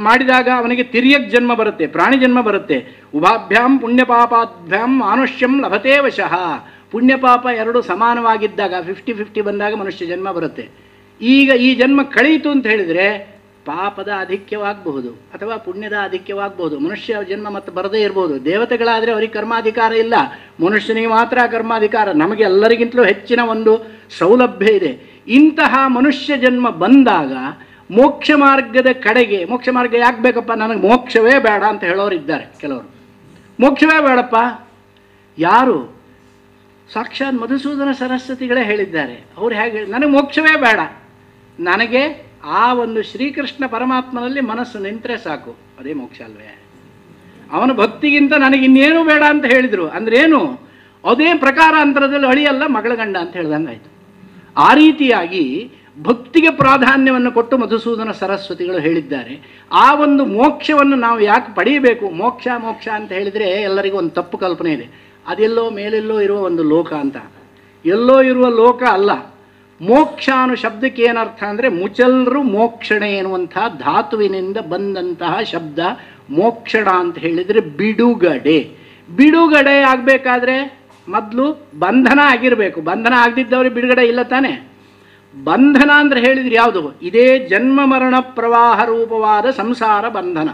ಮಾಡಿದಾಗ ಅವನಿಗೆ ತಿರ್ಯಕ್ ಜನ್ಮ ಬರುತ್ತೆ, ಪ್ರಾಣಿ ಜನ್ಮ ಬರುತ್ತೆ. ಉಭಾಭ್ಯಾಂ ಪುಣ್ಯಪಾಪಾಭ್ಯಾಂ ಮಾನುಷ್ಯಂ ಲಭತೆ ವಶಃ ಪುಣ್ಯಪಾಪ ಎರಡು ಸಮಾನವಾಗಿದ್ದಾಗ ಫಿಫ್ಟಿ ಫಿಫ್ಟಿ ಬಂದಾಗ ಮನುಷ್ಯ ಜನ್ಮ ಬರುತ್ತೆ. ಈಗ ಈ ಜನ್ಮ ಕಳೆಯಿತು ಅಂತ ಹೇಳಿದರೆ ಪಾಪದ ಆಧಿಕ್ಯವಾಗಬಹುದು ಅಥವಾ ಪುಣ್ಯದ ಆಧಿಕ್ಯವಾಗಬಹುದು. ಮನುಷ್ಯ ಜನ್ಮ ಮತ್ತೆ ಬರದೇ ಇರಬಹುದು ದೇವತೆಗಳಾದರೆ ಅವರಿಗೆ ಕರ್ಮಾಧಿಕಾರ ಇಲ್ಲ. ಮನುಷ್ಯನಿಗೆ ಮಾತ್ರ ಕರ್ಮಾಧಿಕಾರ. ನಮಗೆ ಎಲ್ಲರಿಗಿಂತಲೂ ಹೆಚ್ಚಿನ ಒಂದು ಸೌಲಭ್ಯ ಇದೆ. ಇಂತಹ ಮನುಷ್ಯ ಜನ್ಮ ಬಂದಾಗ ಮೋಕ್ಷ ಮಾರ್ಗದ ಕಡೆಗೆ, ಮೋಕ್ಷ ಮಾರ್ಗ ಯಾಕೆ ಬೇಕಪ್ಪ? ನನಗೆ ಮೋಕ್ಷವೇ ಬೇಡ ಅಂತ ಹೇಳೋರು ಇದ್ದಾರೆ ಕೆಲವರು. ಮೋಕ್ಷವೇ ಬೇಡಪ್ಪ. ಯಾರು? ಸಾಕ್ಷಾತ್ ಮಧುಸೂದನ ಸರಸ್ವತಿಗಳೇ ಹೇಳಿದ್ದಾರೆ. ಅವ್ರು ಹೇಗೆ ನನಗೆ ಮೋಕ್ಷವೇ ಬೇಡ. ನನಗೆ ಆ ಒಂದು ಶ್ರೀಕೃಷ್ಣ ಪರಮಾತ್ಮನಲ್ಲಿ ಮನಸ್ಸು ನಿಂತರೆ ಸಾಕು. ಅದೇ ಮೋಕ್ಷ ಅಲ್ವೇ? ಅವನ ಭಕ್ತಿಗಿಂತ ನನಗೆ ಇನ್ನೇನು ಬೇಡ ಅಂತ ಹೇಳಿದರು. ಅಂದ್ರೇನು? ಅದೇ ಪ್ರಕಾರ ಅಂತರದಲ್ಲಿ ಅಳಿಯಲ್ಲ, ಮಗಳ ಗಂಡ ಅಂತ ಹೇಳ್ದಂಗಾಯ್ತು. ಆ ರೀತಿಯಾಗಿ ಭಕ್ತಿಗೆ ಪ್ರಾಧಾನ್ಯವನ್ನು ಕೊಟ್ಟು ಮಧುಸೂದನ ಸರಸ್ವತಿಗಳು ಹೇಳಿದ್ದಾರೆ. ಆ ಒಂದು ಮೋಕ್ಷವನ್ನು ನಾವು ಯಾಕೆ ಪಡೆಯಬೇಕು? ಮೋಕ್ಷ ಮೋಕ್ಷ ಅಂತ ಹೇಳಿದರೆ ಎಲ್ಲರಿಗೂ ಒಂದು ತಪ್ಪು ಕಲ್ಪನೆ ಇದೆ. ಅದೆಲ್ಲೋ ಮೇಲೆಲ್ಲೋ ಇರುವ ಒಂದು ಲೋಕ ಅಂತ. ಎಲ್ಲೋ ಇರುವ ಲೋಕ ಅಲ್ಲ. ಮೋಕ್ಷ ಅನ್ನೋ ಶಬ್ದಕ್ಕೆ ಏನರ್ಥ ಅಂದರೆ ಮುಚಲ್ರು ಮೋಕ್ಷಣೆ ಎನ್ನುವಂತಹ ಧಾತುವಿನಿಂದ ಬಂದಂತಹ ಶಬ್ದ ಮೋಕ್ಷಣ ಅಂತ ಹೇಳಿದರೆ ಬಿಡುಗಡೆ. ಬಿಡುಗಡೆ ಆಗಬೇಕಾದ್ರೆ ಮೊದಲು ಬಂಧನ ಆಗಿರಬೇಕು. ಬಂಧನ ಆಗದಿದ್ದವ್ರಿಗೆ ಬಿಡುಗಡೆ ಇಲ್ಲ ತಾನೆ. ಬಂಧನ ಅಂದ್ರೆ ಹೇಳಿದ್ರೆ ಯಾವುದು? ಇದೇ ಜನ್ಮ ಮರಣ ಪ್ರವಾಹ ರೂಪವಾದ ಸಂಸಾರ ಬಂಧನ.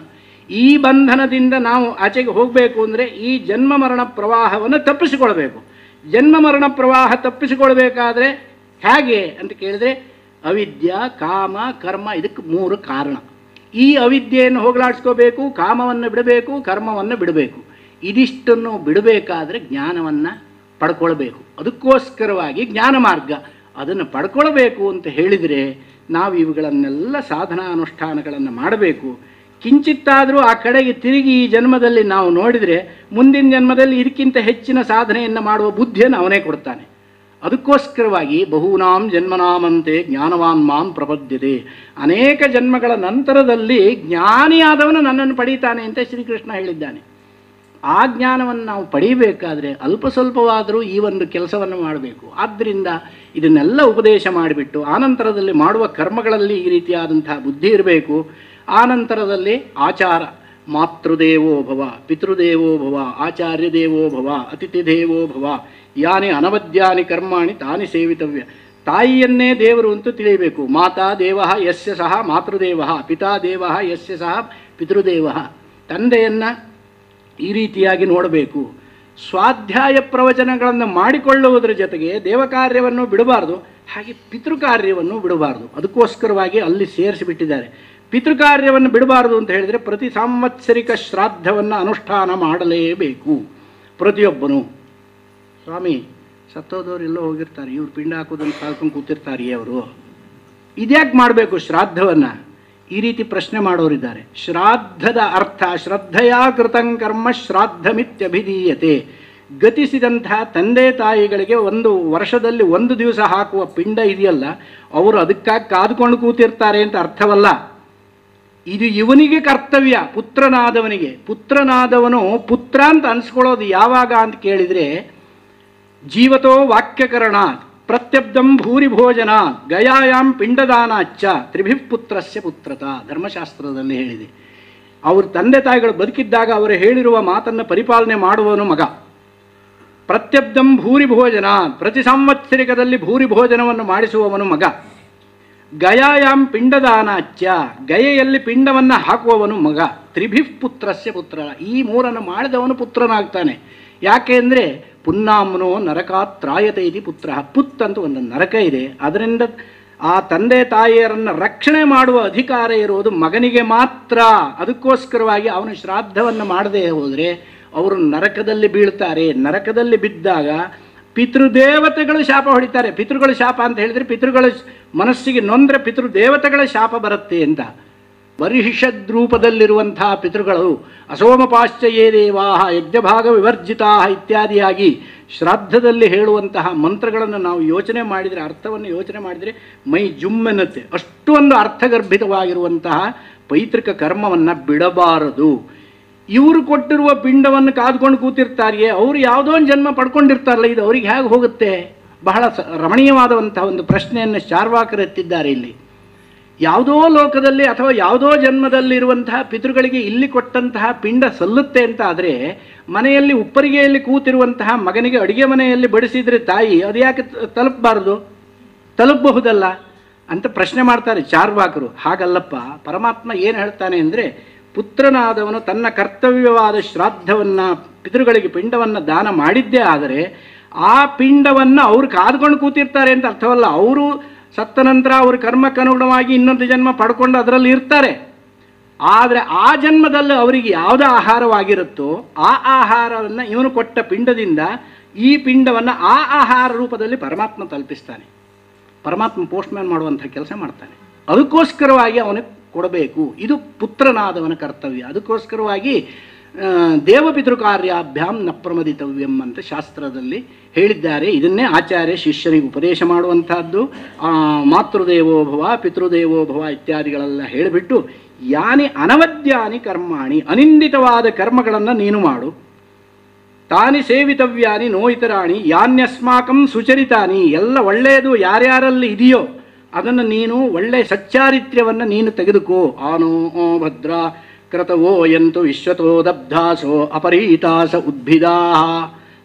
ಈ ಬಂಧನದಿಂದ ನಾವು ಆಚೆಗೆ ಹೋಗಬೇಕು ಅಂದರೆ ಈ ಜನ್ಮ ಮರಣ ಪ್ರವಾಹವನ್ನು ತಪ್ಪಿಸಿಕೊಳ್ಬೇಕು. ಜನ್ಮ ಮರಣ ಪ್ರವಾಹ ತಪ್ಪಿಸಿಕೊಳ್ಬೇಕಾದ್ರೆ ಹೇಗೆ ಅಂತ ಕೇಳಿದ್ರೆ ಅವಿದ್ಯ, ಕಾಮ, ಕರ್ಮ ಇದಕ್ಕೆ ಮೂರು ಕಾರಣ. ಈ ಅವಿದ್ಯೆಯನ್ನು ಹೋಗಲಾಡಿಸ್ಕೋಬೇಕು, ಕಾಮವನ್ನು ಬಿಡಬೇಕು, ಕರ್ಮವನ್ನು ಬಿಡಬೇಕು. ಇದಿಷ್ಟನ್ನು ಬಿಡಬೇಕಾದ್ರೆ ಜ್ಞಾನವನ್ನು ಪಡ್ಕೊಳ್ಬೇಕು. ಅದಕ್ಕೋಸ್ಕರವಾಗಿ ಜ್ಞಾನ ಮಾರ್ಗ. ಅದನ್ನು ಪಡ್ಕೊಳ್ಬೇಕು ಅಂತ ಹೇಳಿದರೆ ನಾವು ಇವುಗಳನ್ನೆಲ್ಲ ಸಾಧನಾ ಅನುಷ್ಠಾನಗಳನ್ನು ಮಾಡಬೇಕು. ಕಿಂಚಿತ್ತಾದರೂ ಆ ಕಡೆಗೆ ತಿರುಗಿ ಈ ಜನ್ಮದಲ್ಲಿ ನಾವು ನೋಡಿದರೆ ಮುಂದಿನ ಜನ್ಮದಲ್ಲಿ ಇದಕ್ಕಿಂತ ಹೆಚ್ಚಿನ ಸಾಧನೆಯನ್ನು ಮಾಡುವ ಬುದ್ಧಿಯನ್ನು ಅವನೇ ಕೊಡ್ತಾನೆ. ಅದಕ್ಕೋಸ್ಕರವಾಗಿ ಬಹೂನಾಂ ಜನ್ಮನಾಮಂತೆ ಜ್ಞಾನವಾನ್ ಮಾಂ ಪ್ರಪದ್ಯತೆ. ಅನೇಕ ಜನ್ಮಗಳ ನಂತರದಲ್ಲಿ ಜ್ಞಾನಿಯಾದವನು ನನ್ನನ್ನು ಪಡೀತಾನೆ ಅಂತ ಶ್ರೀಕೃಷ್ಣ ಹೇಳಿದ್ದಾನೆ. ಆ ಜ್ಞಾನವನ್ನು ನಾವು ಪಡೀಬೇಕಾದರೆ ಅಲ್ಪ ಸ್ವಲ್ಪವಾದರೂ ಈ ಒಂದು ಕೆಲಸವನ್ನು ಮಾಡಬೇಕು. ಆದ್ದರಿಂದ ಇದನ್ನೆಲ್ಲ ಉಪದೇಶ ಮಾಡಿಬಿಟ್ಟು ಆನಂತರದಲ್ಲಿ ಮಾಡುವ ಕರ್ಮಗಳಲ್ಲಿ ಈ ರೀತಿಯಾದಂತಹ ಬುದ್ಧಿ ಇರಬೇಕು. ಆನಂತರದಲ್ಲಿ ಆಚಾರ. ಮಾತೃದೇವೋ ಭವ, ಪಿತೃದೇವೋ ಭವ ಆಚಾರ್ಯ ಭವ ಅತಿಥಿ ದೇವೋ ಭವ ಯಾನಿ ಅನವದ್ಯಾನಿ ಕರ್ಮಾಣಿ ತಾನಿ ಸೇವಿತವ್ಯ. ತಾಯಿಯನ್ನೇ ದೇವರು ಅಂತ ತಿಳಿಯಬೇಕು. ಮಾತಾ ದೇವ ಯಸ್ಯ ಸಹ ಮಾತೃದೇವ, ಪಿತಾ ದೇವ ಯಸ್ಯ ಸಹ ಪಿತೃದೇವ. ತಂದೆಯನ್ನು ಈ ರೀತಿಯಾಗಿ ನೋಡಬೇಕು. ಸ್ವಾಧ್ಯಾಯ ಪ್ರವಚನಗಳನ್ನು ಮಾಡಿಕೊಳ್ಳುವುದರ ಜೊತೆಗೆ ದೇವಕಾರ್ಯವನ್ನು ಬಿಡಬಾರ್ದು, ಹಾಗೆ ಪಿತೃಕಾರ್ಯವನ್ನು ಬಿಡಬಾರ್ದು. ಅದಕ್ಕೋಸ್ಕರವಾಗಿ ಅಲ್ಲಿ ಸೇರಿಸಿಬಿಟ್ಟಿದ್ದಾರೆ. ಪಿತೃಕಾರ್ಯವನ್ನು ಬಿಡಬಾರ್ದು ಅಂತ ಹೇಳಿದರೆ ಪ್ರತಿ ಸಾಂವತ್ಸರಿಕ ಶ್ರಾದ್ದವನ್ನು ಅನುಷ್ಠಾನ ಮಾಡಲೇಬೇಕು. ಪ್ರತಿಯೊಬ್ಬನು. ಸ್ವಾಮಿ, ಸತ್ತೋದವ್ರು ಎಲ್ಲೋ ಹೋಗಿರ್ತಾರೆ, ಇವ್ರು ಪಿಂಡ ಹಾಕೋದನ್ನು ಕಾಲ್ಕೊಂಡು ಕೂತಿರ್ತಾರೆ ಅವರು. ಇದ್ಯಾಕೆ ಮಾಡಬೇಕು ಶ್ರಾದ್ದವನ್ನು? ಈ ರೀತಿ ಪ್ರಶ್ನೆ ಮಾಡೋರಿದ್ದಾರೆ. ಶ್ರಾದ್ದದ ಅರ್ಥ, ಶ್ರದ್ಧೆಯಾ ಕೃತಂ ಕರ್ಮ ಶ್ರಾದ್ದಮಿತ್ಯಭಿಧೀಯತೆ. ಗತಿಸಿದಂತಹ ತಂದೆ ತಾಯಿಗಳಿಗೆ ಒಂದು ವರ್ಷದಲ್ಲಿ ಒಂದು ದಿವಸ ಹಾಕುವ ಪಿಂಡ ಇದೆಯಲ್ಲ, ಅವರು ಅದಕ್ಕಾಗಿ ಕಾದುಕೊಂಡು ಕೂತಿರ್ತಾರೆ ಅಂತ ಅರ್ಥವಲ್ಲ. ಇದು ಇವನಿಗೆ ಕರ್ತವ್ಯ, ಪುತ್ರನಾದವನಿಗೆ. ಪುತ್ರನಾದವನು ಪುತ್ರ ಅಂತ ಅನ್ಸ್ಕೊಳ್ಳೋದು ಯಾವಾಗ ಅಂತ ಕೇಳಿದರೆ ಜೀವತೋ ವಾಕ್ಯಕರಣ ಪ್ರತ್ಯಬ್ಧಂ ಭೂರಿ ಭೋಜನ ಗಯಾಯಾಮ್ ಪಿಂಡದಾನಾಚ್ಚ ತ್ರಿಭಿ ಪುತ್ರಸ್ಯ ಪುತ್ರತ, ಧರ್ಮಶಾಸ್ತ್ರದಲ್ಲಿ ಹೇಳಿದೆ. ಅವ್ರ ತಂದೆ ತಾಯಿಗಳು ಬದುಕಿದ್ದಾಗ ಅವರು ಹೇಳಿರುವ ಮಾತನ್ನು ಪರಿಪಾಲನೆ ಮಾಡುವನು ಮಗ. ಪ್ರತ್ಯಬ್ಧಂ ಭೂರಿ ಭೋಜನ ಪ್ರತಿ ಸಂವತ್ಸರಿಕದಲ್ಲಿ ಭೂರಿ ಭೋಜನವನ್ನು ಮಾಡಿಸುವವನು ಮಗ. ಗಯಾಯಾಮ್ ಪಿಂಡದಾನಾಚ್ಯ. ಗಯೆಯಲ್ಲಿ ಪಿಂಡವನ್ನು ಹಾಕುವವನು ಮಗ. ತ್ರಿಭಿಫ್ ಪುತ್ರಸ್ಯ ಪುತ್ರ. ಈ ಮೂರನ್ನು ಮಾಡಿದವನು ಪುತ್ರನಾಗ್ತಾನೆ. ಯಾಕೆ ಅಂದರೆ, ಪುನ್ನಾಮ್ನೋ ನರಕಾತ್ರಾಯತೆ ಇದೆ ಪುತ್ರ. ಪುತ್ ಅಂತ ಒಂದು ನರಕ ಇದೆ. ಅದರಿಂದ ಆ ತಂದೆ ತಾಯಿಯರನ್ನು ರಕ್ಷಣೆ ಮಾಡುವ ಅಧಿಕಾರ ಇರುವುದು ಮಗನಿಗೆ ಮಾತ್ರ. ಅದಕ್ಕೋಸ್ಕರವಾಗಿ ಅವನು ಶ್ರಾದ್ದವನ್ನು ಮಾಡದೇ ಹೋದರೆ, ಅವರು ನರಕದಲ್ಲಿ ಬೀಳ್ತಾರೆ. ನರಕದಲ್ಲಿ ಬಿದ್ದಾಗ ಪಿತೃದೇವತೆಗಳು ಶಾಪ ಹೊಡಿತಾರೆ. ಪಿತೃಗಳ ಶಾಪ ಅಂತ ಹೇಳಿದರೆ ಪಿತೃಗಳ ಮನಸ್ಸಿಗೆ ನೊಂದರೆ ಪಿತೃದೇವತೆಗಳ ಶಾಪ ಬರುತ್ತೆ ಅಂತ ಬರಿಷದ್ ರೂಪದಲ್ಲಿರುವಂತಹ ಪಿತೃಗಳು ಅಸೋಮಪಾಶ್ಚಯೇ ದೇವಾಹ ಯಜ್ಞಭಾಗ ವಿವರ್ಜಿತಾ ಇತ್ಯಾದಿಯಾಗಿ ಶ್ರಾದ್ದದಲ್ಲಿ ಹೇಳುವಂತಹ ಮಂತ್ರಗಳನ್ನು ನಾವು ಯೋಚನೆ ಮಾಡಿದರೆ, ಅರ್ಥವನ್ನು ಯೋಚನೆ ಮಾಡಿದರೆ ಮೈ ಜುಮ್ಮೆನ್ನುತ್ತೆ ಅಷ್ಟೊಂದು ಅರ್ಥಗರ್ಭಿತವಾಗಿರುವಂತಹ ಪೈತೃಕ ಕರ್ಮವನ್ನು ಬಿಡಬಾರದು. ಇವರು ಕೊಟ್ಟಿರುವ ಪಿಂಡವನ್ನು ಕಾದ್ಕೊಂಡು ಕೂತಿರ್ತಾರೆಯೇ, ಅವರು ಯಾವುದೋ ಒಂದು ಜನ್ಮ ಪಡ್ಕೊಂಡಿರ್ತಾರಲ್ಲ, ಇದು ಅವ್ರಿಗೆ ಹೇಗೆ ಹೋಗುತ್ತೆ? ಬಹಳ ರಮಣೀಯವಾದಂತಹ ಒಂದು ಪ್ರಶ್ನೆಯನ್ನು ಚಾರ್ವಾಕರು ಎತ್ತಿದ್ದಾರೆ ಇಲ್ಲಿ. ಯಾವುದೋ ಲೋಕದಲ್ಲಿ ಅಥವಾ ಯಾವುದೋ ಜನ್ಮದಲ್ಲಿರುವಂತಹ ಪಿತೃಗಳಿಗೆ ಇಲ್ಲಿ ಕೊಟ್ಟಂತಹ ಪಿಂಡ ಸಲ್ಲುತ್ತೆ ಅಂತ ಆದರೆ, ಮನೆಯಲ್ಲಿ ಉಪ್ಪರಿಗೆಯಲ್ಲಿ ಕೂತಿರುವಂತಹ ಮಗನಿಗೆ ಅಡುಗೆ ಮನೆಯಲ್ಲಿ ಬಡಿಸಿದರೆ ತಾಯಿ ಅದು ಯಾಕೆ ತಲುಪಬಾರದು? ತಲುಪಬಹುದಲ್ಲ? ಅಂತ ಪ್ರಶ್ನೆ ಮಾಡ್ತಾರೆ ಚಾರ್ವಾಕರು ಹಾಗಲ್ಲಪ್ಪ, ಪರಮಾತ್ಮ ಏನು ಹೇಳ್ತಾನೆ ಅಂದರೆ ಪುತ್ರನಾದವನು ತನ್ನ ಕರ್ತವ್ಯವಾದ ಶ್ರಾದ್ದವನ್ನು, ಪಿತೃಗಳಿಗೆ ಪಿಂಡವನ್ನು ದಾನ ಮಾಡಿದ್ದೇ ಆದರೆ ಆ ಪಿಂಡವನ್ನು ಅವ್ರು ಕಾದ್ಕೊಂಡು ಕೂತಿರ್ತಾರೆ ಅಂತ ಅರ್ಥವಲ್ಲ. ಅವರು ಸತ್ತ ನಂತರ ಅವ್ರ ಕರ್ಮಕ್ಕನುಗುಣವಾಗಿ ಇನ್ನೊಂದು ಜನ್ಮ ಪಡ್ಕೊಂಡು ಅದರಲ್ಲಿ ಇರ್ತಾರೆ. ಆದರೆ ಆ ಜನ್ಮದಲ್ಲಿ ಅವರಿಗೆ ಯಾವುದೇ ಆಹಾರವಾಗಿರುತ್ತೋ ಆ ಆಹಾರವನ್ನು ಇವನು ಕೊಟ್ಟ ಪಿಂಡದಿಂದ ಈ ಪಿಂಡವನ್ನು ಆ ಆಹಾರ ರೂಪದಲ್ಲಿ ಪರಮಾತ್ಮ ತಲುಪಿಸ್ತಾನೆ. ಪರಮಾತ್ಮ ಪೋಸ್ಟ್ಮ್ಯಾನ್ ಮಾಡುವಂಥ ಕೆಲಸ ಮಾಡ್ತಾನೆ. ಅದಕ್ಕೋಸ್ಕರವಾಗಿ ಅವನಿಗೆ ಕೊಡಬೇಕು. ಇದು ಪುತ್ರನಾದವನ ಕರ್ತವ್ಯ. ಅದಕ್ಕೋಸ್ಕರವಾಗಿ ದೇವಪಿತೃಕಾರ್ಯಾಭ್ಯಾಂ ದೇವಪಿತೃ ಕಾರ್ಯಾಭ್ಯಾಂ ನ ಪ್ರಮದಿತವ್ಯಂ ಅಂತ ಶಾಸ್ತ್ರದಲ್ಲಿ ಹೇಳಿದ್ದಾರೆ. ಇದನ್ನೇ ಆಚಾರ್ಯ ಶಿಷ್ಯರಿಗೆ ಉಪದೇಶ ಮಾಡುವಂತಹದ್ದು. ಮಾತೃದೇವೋಭವ ಪಿತೃದೇವೋ ಇತ್ಯಾದಿಗಳೆಲ್ಲ ಹೇಳಿಬಿಟ್ಟು, ಯಾನಿ ಅನವದ್ಯಾನಿ ಕರ್ಮಾಣಿ, ಅನಿಂದಿತವಾದ ಕರ್ಮಗಳನ್ನು ನೀನು ಮಾಡು. ತಾನಿ ಸೇವಿತವ್ಯಾನಿ ನೋಯಿತರಾಣಿ, ಯಾನ್ಯಸ್ಮಾಕಂ ಸುಚರಿತಾನಿ, ಎಲ್ಲ ಒಳ್ಳೆಯದು ಯಾರ್ಯಾರಲ್ಲಿ ಇದೆಯೋ ಅದನ್ನು ನೀನು ಒಳ್ಳೆಯ ಸಚ್ಚಾರಿತ್ರ್ಯವನ್ನು ನೀನು ತೆಗೆದುಕೋ. ಆನೋ ಭದ್ರ ಕ್ರತವೋ ಎಂತು ವಿಶ್ವತೋ ದಬ್ಧಾಸೋ ಅಪರೀತಾಸ ಉದ್ಭಿದಾ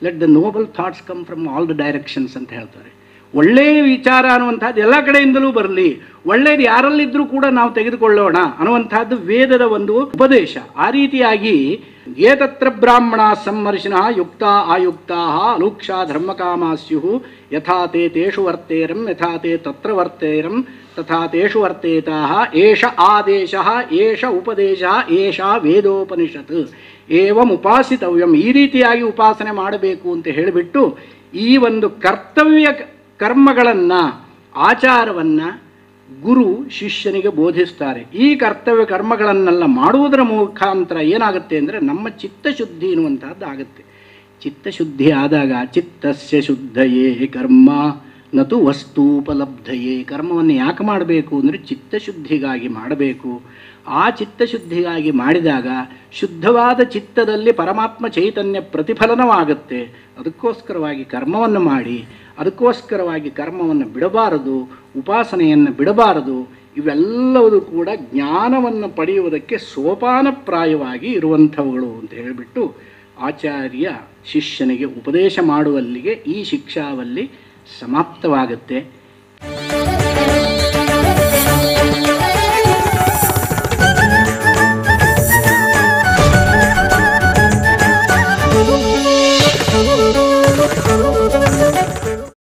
let the noble thoughts come from all the directions ಅಂತ ಹೇಳ್ತಾರೆ. ಒಳ್ಳೆಯ ವಿಚಾರ ಅನ್ನುವಂಥದ್ದು ಎಲ್ಲ ಕಡೆಯಿಂದಲೂ ಬರಲಿ ಒಳ್ಳೆಯದು ಯಾರಲ್ಲಿದ್ದರೂ ಕೂಡ ನಾವು ತೆಗೆದುಕೊಳ್ಳೋಣ ಅನ್ನುವಂಥದ್ದು ವೇದದ ಒಂದು ಉಪದೇಶ. ಆ ರೀತಿಯಾಗಿ ಏತತ್ರ ಬ್ರಾಹ್ಮಣ ಸಮ್ಮರ್ಶಿನ ಯುಕ್ತ ಆಯುಕ್ತಾ ಅಲೂಕ್ಷ ಧರ್ಮಕಾಮಾ ಸ್ಯು ಯಥಾ ತೇ ತೇಷು ವರ್ತೇರಂ, ಯಥಾ ತೇ ತತ್ರ ವರ್ತೇರಂ, ತಥಾ ತೇಷು ವರ್ತೇತಾ ಏಷ ಆದೇಶ, ಏಷ ಉಪದೇಶ, ಏಷ ವೇದೋಪನಿಷತ್. ಏವಂ ಈ ರೀತಿಯಾಗಿ ಉಪಾಸನೆ ಮಾಡಬೇಕು ಅಂತ ಹೇಳಿಬಿಟ್ಟು ಈ ಒಂದು ಕರ್ತವ್ಯ ಕರ್ಮಗಳನ್ನು, ಆಚಾರವನ್ನು ಗುರು ಶಿಷ್ಯನಿಗೆ ಬೋಧಿಸ್ತಾರೆ. ಈ ಕರ್ತವ್ಯ ಕರ್ಮಗಳನ್ನೆಲ್ಲ ಮಾಡುವುದರ ಮುಖಾಂತರ ಏನಾಗುತ್ತೆ ಅಂದರೆ ನಮ್ಮ ಚಿತ್ತಶುದ್ಧಿ ಎನ್ನುವಂತಹದ್ದು ಆಗುತ್ತೆ. ಚಿತ್ತಶುದ್ಧಿ ಆದಾಗ ಚಿತ್ತಸ್ಯ ಶುದ್ಧಯೇ ಕರ್ಮ, ನತು ವಸ್ತೂಪಲಬ್ಧಯೇ. ಕರ್ಮವನ್ನು ಯಾಕೆ ಮಾಡಬೇಕು ಅಂದರೆ ಚಿತ್ತಶುದ್ಧಿಗಾಗಿ ಮಾಡಬೇಕು. ಆ ಚಿತ್ತಶುದ್ಧಿಗಾಗಿ ಮಾಡಿದಾಗ ಶುದ್ಧವಾದ ಚಿತ್ತದಲ್ಲಿ ಪರಮಾತ್ಮ ಚೈತನ್ಯ ಪ್ರತಿಫಲನವಾಗುತ್ತೆ. ಅದಕ್ಕೋಸ್ಕರವಾಗಿ ಕರ್ಮವನ್ನು ಮಾಡಿ, ಅದಕ್ಕೋಸ್ಕರವಾಗಿ ಕರ್ಮವನ್ನು ಬಿಡಬಾರದು, ಉಪಾಸನೆಯನ್ನು ಬಿಡಬಾರದು, ಇವೆಲ್ಲವೂ ಕೂಡ ಜ್ಞಾನವನ್ನು ಪಡೆಯುವುದಕ್ಕೆ ಸೋಪಾನಪ್ರಾಯವಾಗಿ ಇರುವಂಥವುಗಳು ಅಂತ ಹೇಳಿಬಿಟ್ಟು ಆಚಾರ್ಯ ಶಿಷ್ಯನಿಗೆ ಉಪದೇಶ ಮಾಡುವಲ್ಲಿಗೆ ಈ ಶಿಕ್ಷಾವಲ್ಲಿ ಸಮಾಪ್ತವಾಗುತ್ತೆ.